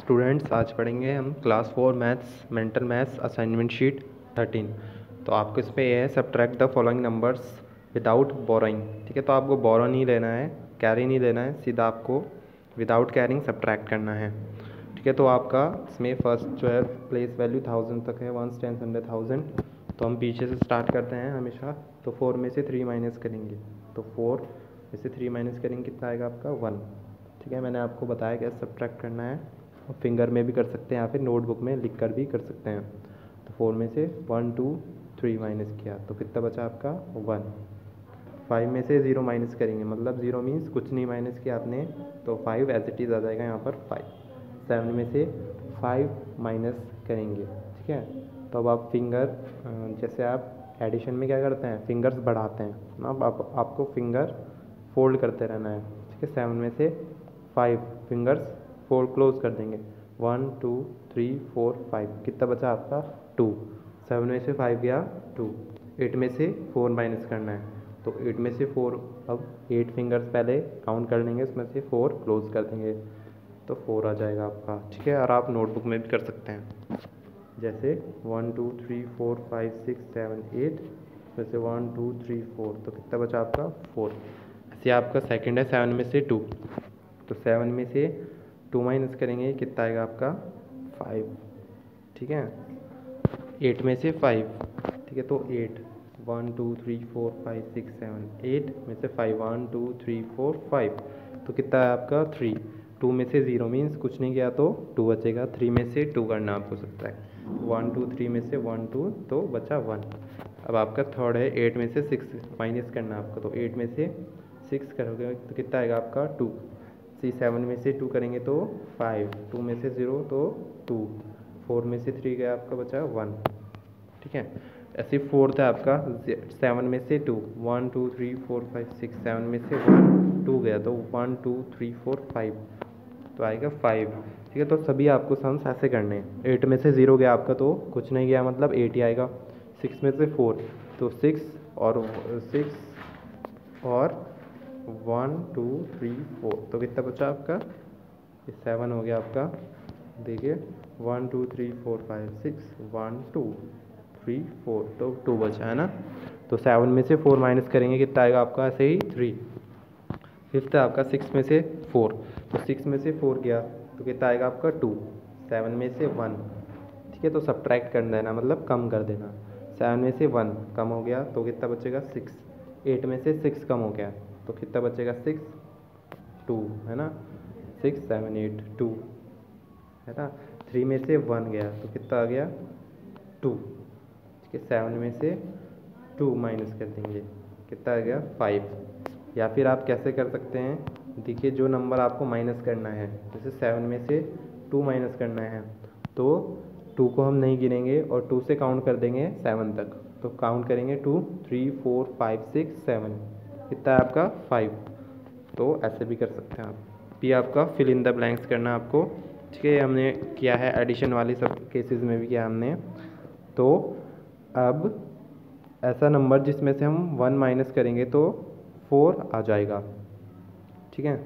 Students आज पढ़ेंगे हम class four maths mental maths assignment sheet thirteen तो आपको इस पर यह है subtract the following numbers without borrowing ठीक है तो आपको बोरो नहीं लेना है कैरी नहीं लेना है, सीधा आपको विदाउट कैरिंग सब्ट्रैक्ट करना है. ठीक है तो आपका इसमें फ़र्स्ट जो है प्लेस वैल्यू थाउज़ेंड तक है वन टेंस हंड्रेड थाउज़ेंड तो हम पीछे से स्टार्ट करते हैं हमेशा. तो फोर में से थ्री माइनस करेंगे. तो फोर में से थ्री माइनस करेंगे, कितना आएगा आपका? वन ठीक है, मैंने आपको बताया कैसे सब्ट्रैक्ट करना है. फिंगर में भी कर सकते हैं या फिर नोटबुक में लिख कर भी कर सकते हैं। तो फोर में से वन टू थ्री माइनस किया। तो कितना बचा आपका? वन फाइव में से ज़ीरो माइनस करेंगे। मतलब ज़ीरो मीन्स कुछ नहीं माइनस किया आपने तो फाइव एज इट इज़ आ जाएगा यहाँ पर फाइव सेवन में से फाइव माइनस करेंगे। ठीक है? तो अब आप फिंगर जैसे आप एडिशन में क्या करते हैं? फिंगर्स बढ़ाते हैं। अब आप, आपको फिंगर फोल्ड करते रहना है। ठीक है? सेवन में से फाइव फिंगर्स फोर क्लोज कर देंगे। One two three four five कितना बचा आपका? टू सेवन में से फाइव गया टू एट में से फोर माइनस करना है। तो एट में से फोर अब एट फिंगर्स पहले काउंट कर लेंगे, उसमें से फोर क्लोज कर देंगे। तो फोर आ जाएगा आपका। ठीक है, और आप नोटबुक में भी कर सकते हैं। जैसे one two three four five six seven eight उसमें से वन टू थ्री फोर तो कितना बचा आपका? फोर ऐसे आपका सेकंड है सेवन में से टू तो सेवन में से टू माइनस करेंगे कितना आएगा आपका? फाइव। ठीक है? एट में से फाइव। ठीक है तो eight. One, two, three, four, five, six, seven, eight में से five. One, two, three, four, five. तो कितना है आपका? थ्री। टू में से ज़ीरो मीन्स कुछ नहीं गया तो टू बचेगा। थ्री में से टू करना आपको सकता है। वन, टू, थ्री में से वन, टू तो बचा वन। अब आपका थर्ड है, एट में से सिक्स माइनस करना आपका। तो एट में से सिक्स करोगे तो कितना आएगा आपका? टू। सी सेवन में से टू करेंगे तो फाइव, टू में से ज़ीरो तो टू, फोर में से थ्री गया आपका बचा वन। ठीक है? ऐसे फोर्थ है आपका सेवन में से two, one, two, three, four, five, six, seven में से वन, टू गया तो one, two, three, four, five. तो आएगा फाइव। ठीक है? तो सभी आपको सम्स ऐसे करने हैं। एट में से ज़ीरो गया आपका तो कुछ नहीं गया मतलब एट ही आएगा। सिक्स में से फोर तो सिक्स और सिक्स और वन टू थ्री फोर तो कितना बचा आपका? ये सेवन हो गया आपका। देखिए one two three four five six one two three four तो टू बचा, है ना? तो सेवन में से फोर माइनस करेंगे, कितना आएगा आपका? ऐसे ही थ्री फिफ्थ है आपका सिक्स में से फोर तो सिक्स में से फोर गया। तो कितना आएगा आपका? टू सेवन में से वन ठीक है तो सब्ट्रैक्ट कर देना मतलब कम कर देना। सेवन में से वन कम हो गया तो कितना बचेगा? सिक्स एट में से सिक्स कम हो गया। तो कितना बचेगा? सिक्स टू है ना? सिक्स सेवन एट टू है ना? थ्री में से वन गया तो कितना आ गया? टू ठीक है सेवन में से टू माइनस कर देंगे। कितना आ गया? फाइव या फिर आप कैसे कर सकते हैं? देखिए, जो नंबर आपको माइनस करना है, जैसे सेवन में से टू माइनस करना है तो टू को हम नहीं गिनेंगे और टू से काउंट कर देंगे सेवन तक। तो काउंट करेंगे two three four five six seven कितना है आपका? फाइव तो ऐसे भी कर सकते हैं आप। भी आपका फिल इन द ब्लैंक्स करना आपको। ठीक है हमने किया है एडिशन वाली सब केसेस में भी किया हमने। तो अब ऐसा नंबर जिसमें से हम वन माइनस करेंगे तो फोर आ जाएगा। ठीक है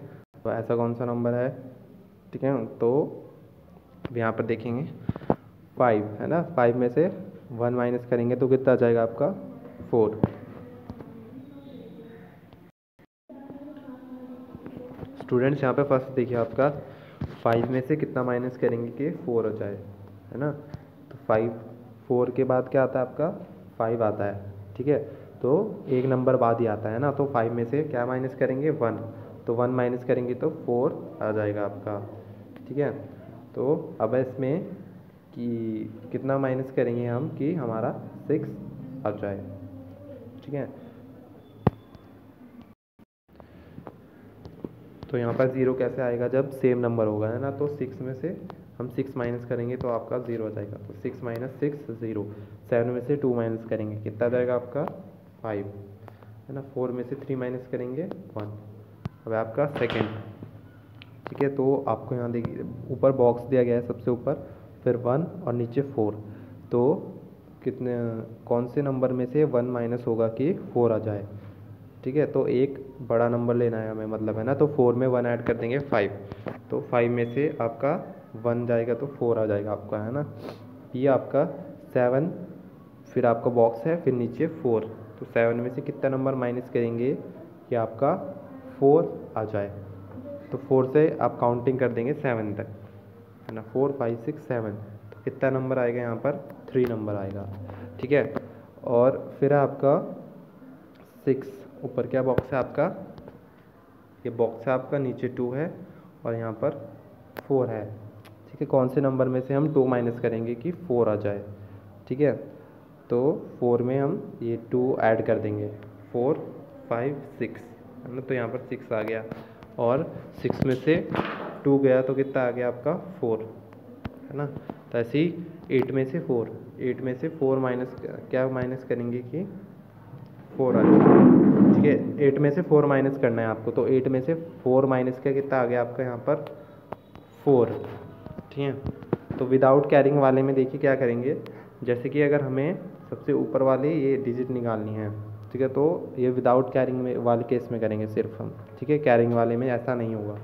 तो ऐसा कौन सा नंबर है? ठीक है तो यहाँ पर देखेंगे। फाइव है ना? फाइव में से वन माइनस करेंगे तो कितना आ जाएगा आपका? फोर स्टूडेंट्स यहाँ पे फ़र्स्ट देखिए आपका फाइव में से कितना माइनस करेंगे कि फोर हो जाए, है ना? तो फाइव फोर के बाद क्या आता है आपका? फाइव आता है, ठीक है? तो एक नंबर बाद ही आता है ना? तो फाइव में से क्या माइनस करेंगे? वन तो वन माइनस करेंगे तो फोर आ जाएगा आपका, ठीक है? तो अब इसमें कि कितना माइनस करेंगे हम कि हमारा सिक्स आ जाए, ठीक है? तो यहाँ पर ज़ीरो कैसे आएगा? जब सेम नंबर होगा है ना तो सिक्स में से हम सिक्स माइनस करेंगे तो आपका ज़ीरो आ जाएगा। तो six minus six zero. Seven में से टू माइनस करेंगे। कितना जाएगा आपका? फाइव है ना फोर में से थ्री माइनस करेंगे वन अब आपका सेकेंड ठीक है तो आपको यहाँ देखिए ऊपर बॉक्स दिया गया है सबसे ऊपर, फिर वन और नीचे फोर तो कितने, कौन से नंबर में से वन माइनस होगा कि फोर आ जाए? ठीक है? तो एक बड़ा नंबर लेना है हमें मतलब है ना? तो फोर में वन ऐड कर देंगे फाइव तो फाइव में से आपका वन जाएगा तो फोर आ जाएगा आपका, है ना? ये आपका सेवन फिर आपका बॉक्स है, फिर नीचे फोर तो सेवन में से कितना नंबर माइनस करेंगे? कि आपका फोर आ जाए. तो फोर से आप काउंटिंग कर देंगे सेवन तक, है ना? फोर फाइव सिक्स सेवन तो कितना नंबर आएगा यहाँ पर? थ्री नंबर आएगा. ठीक है? और फिर आपका सिक्स ऊपर क्या बॉक्स है आपका? ये बॉक्स है आपका, नीचे टू है और यहाँ पर फोर है। ठीक है, कौन से नंबर में से हम टू माइनस करेंगे कि फोर आ जाए? ठीक है तो फोर में हम ये टू ऐड कर देंगे। फोर फाइव सिक्स है ना? तो यहाँ पर सिक्स आ गया और सिक्स में से टू गया तो कितना आ गया आपका? फोर है ना? तो ऐसे ही एट में से फोर एट में से फोर माइनस क्या माइनस करेंगे कि फोर आ जाए? ठीक है एट में से फोर माइनस करना है आपको तो एट में से फोर माइनस का कितना आ गया आपका यहाँ पर? फोर ठीक है? तो विदाउट कैरिंग वाले में देखिए क्या करेंगे? जैसे कि अगर हमें सबसे ऊपर वाले ये डिजिट निकालनी है, ठीक है? तो ये विदाउट कैरिंग में, वाले केस में करेंगे सिर्फ़ हम, ठीक है? कैरिंग वाले में ऐसा नहीं होगा,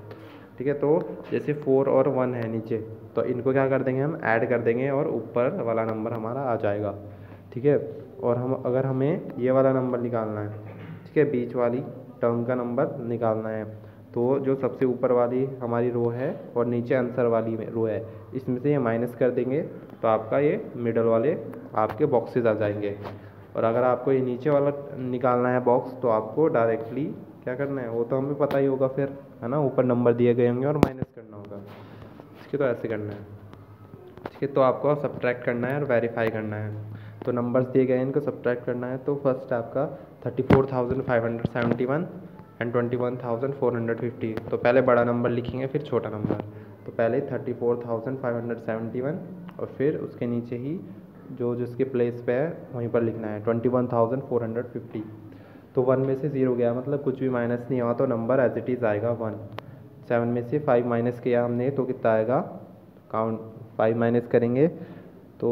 ठीक है? तो जैसे फोर और वन है नीचे तो इनको क्या कर देंगे हम? ऐड कर देंगे और ऊपर वाला नंबर हमारा आ जाएगा, ठीक है? और हम, अगर हमें ये वाला नंबर निकालना है है बीच वाली टर्म का नंबर निकालना है। तो जो सबसे ऊपर वाली हमारी रो है और नीचे आंसर वाली रो है, इसमें से ये माइनस कर देंगे तो आपका ये मिडल वाले आपके बॉक्सेस आ जाएँगे। और अगर आपको ये नीचे वाला निकालना है बॉक्स तो आपको डायरेक्टली क्या करना है, वो तो हमें पता ही होगा फिर, है ना? ऊपर नंबर दिए गए होंगे और माइनस करना होगा। इसके तो ऐसे करना है। ठीक है तो आपको सब्ट्रैक्ट करना है और वेरीफाई करना है। तो नंबर्स दिए गए हैं, इनको सब्ट्रैक्ट करना है तो फ़र्स्ट आपका thirty four thousand five hundred seventy one and twenty one thousand four hundred fifty. तो पहले बड़ा नंबर लिखेंगे, फिर छोटा नंबर। तो पहले thirty four thousand five hundred seventy one और फिर उसके नीचे ही जो जिसके प्लेस पे है, वहीं पर लिखना है, twenty one thousand four hundred fifty. तो वन में से ज़ीरो गया मतलब कुछ भी माइनस नहीं हुआ तो नंबर एज इट इज़ आएगा वन सेवन में से फाइव माइनस किया हमने तो कितना आएगा? काउंट फाइव माइनस करेंगे तो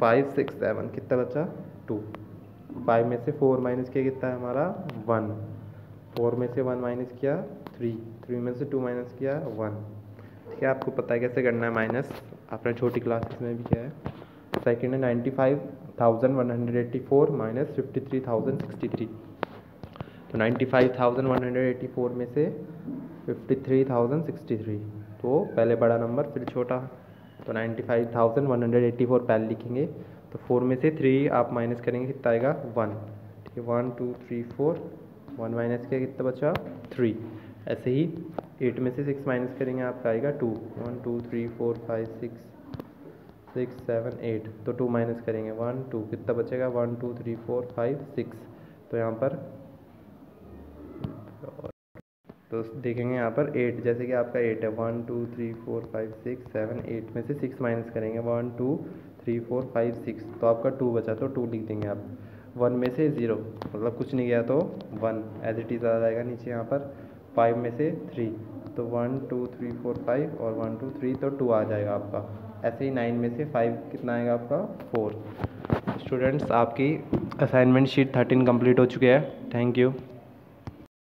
फाइव सिक्स सेवन कितना बचा? टू फाइव में से फोर माइनस किया कितना है हमारा? वन फोर में से वन माइनस किया थ्री थ्री में से टू माइनस किया वन ठीक है, आपको पता है कैसे करना है माइनस आपने छोटी क्लासेस में भी किया है। सेकेंड है ninety five thousand one hundred eighty four minus fifty three thousand sixty three तो ninety five thousand one hundred eighty four में से fifty three thousand sixty three तो पहले बड़ा नंबर फिर छोटा। तो ninety five thousand one hundred eighty four पहले लिखेंगे। तो फोर में से थ्री आप माइनस करेंगे, कितना आएगा? वन ठीक है one two three four one minus किया, कितना बचा? थ्री ऐसे ही एट में से सिक्स माइनस करेंगे, आपका आएगा two one two three four five six six seven eight तो टू माइनस करेंगे वन टू कितना बचेगा? One two three four five six तो यहाँ पर तो देखेंगे यहाँ पर एट जैसे कि आपका एट है one two three four five six seven eight में से सिक्स माइनस करेंगे one two three, four, five, six तो आपका टू बचा तो टू लिख देंगे आप। वन में से ज़ीरो मतलब कुछ नहीं गया तो वन एज इट इज़ आ जाएगा नीचे यहाँ पर, फाइव में से थ्री तो one, two, three, four, five और वन, टू, थ्री तो टू आ जाएगा आपका। ऐसे ही नाइन में से फाइव कितना आएगा आपका? फोर। स्टूडेंट्स, आपकी असाइनमेंट शीट थर्टीन कंप्लीट हो चुकी है। Thank you